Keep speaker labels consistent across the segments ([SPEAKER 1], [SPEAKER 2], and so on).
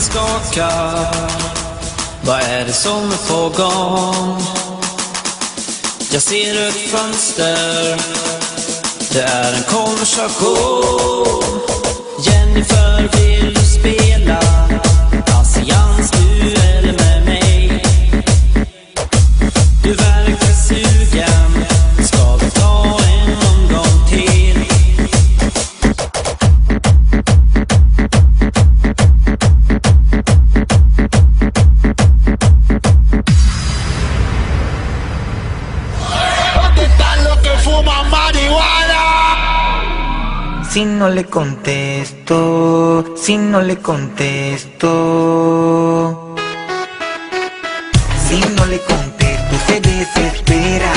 [SPEAKER 1] skakar. Vad är det som är på gång? Jag ser ett fönster. Det är en konversation. Jennifer, vill du spela?
[SPEAKER 2] Si no le contesto, si no le contesto. Si no le contesto, se desespera.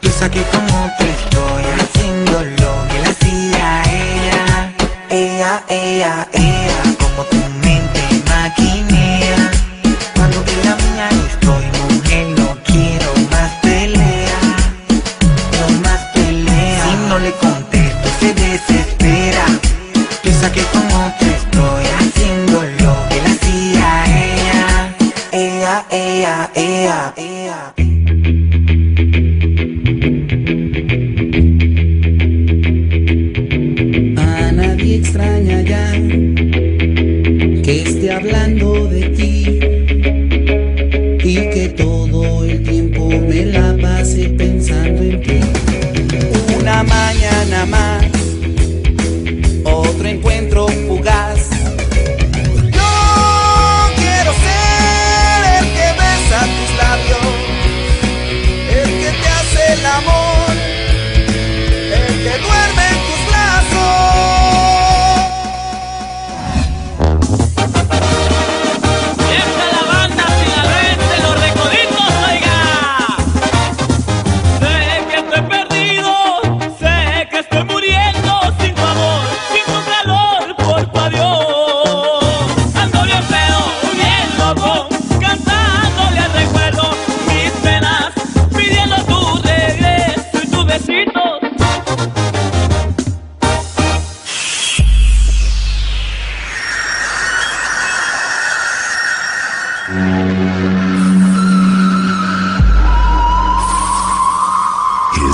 [SPEAKER 2] Piensa que con otro estoy haciendo lo que le hacía ella. Ella, ella, ella, Ella, ella, ella.
[SPEAKER 3] A nadie extraña ya que esté hablando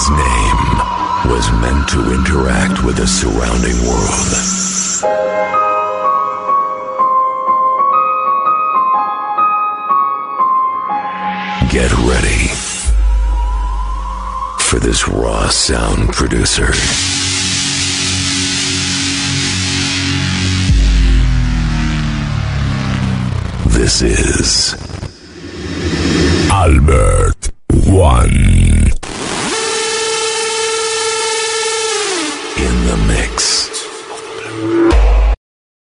[SPEAKER 4] His name was meant to interact with the surrounding world. Get ready for this raw sound producer. This is Albert